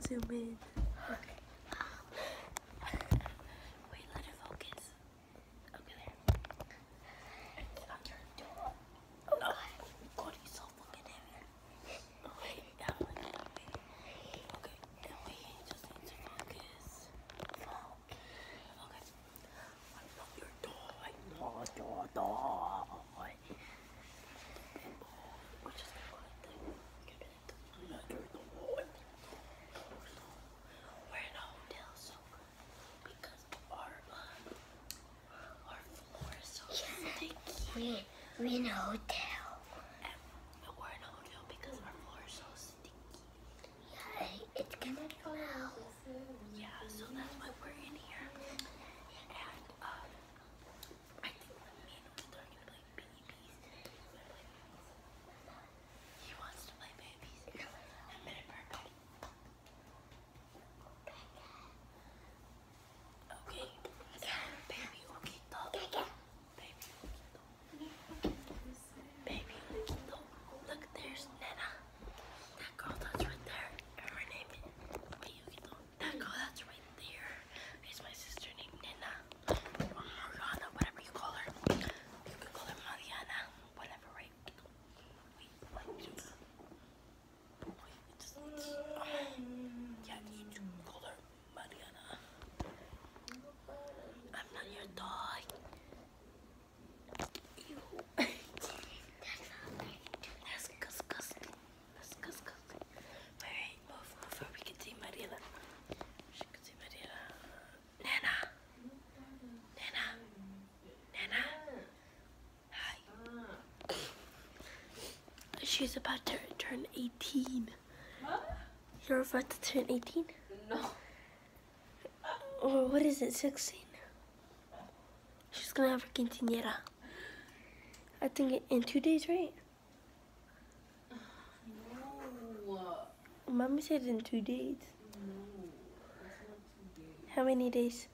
最美 We know She's about to turn 18. Huh? You're about to turn 18? No. Uh, or what is it, 16? She's gonna have her quinceanera. I think in two days, right? No. Mommy said in two days. No, two days. How many days?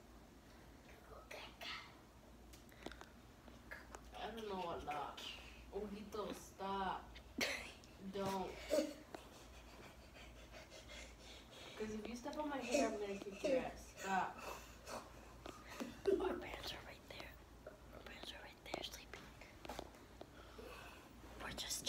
Because if you step on my hair, I'm gonna kick your ass. Our are right there. Our are right there sleeping. We're just